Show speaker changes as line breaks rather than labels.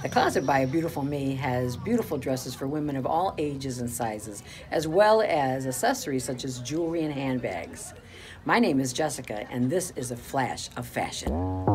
The Closet by a Beautiful Me has beautiful dresses for women of all ages and sizes, as well as accessories such as jewelry and handbags. My name is Jessica, and this is a flash of fashion.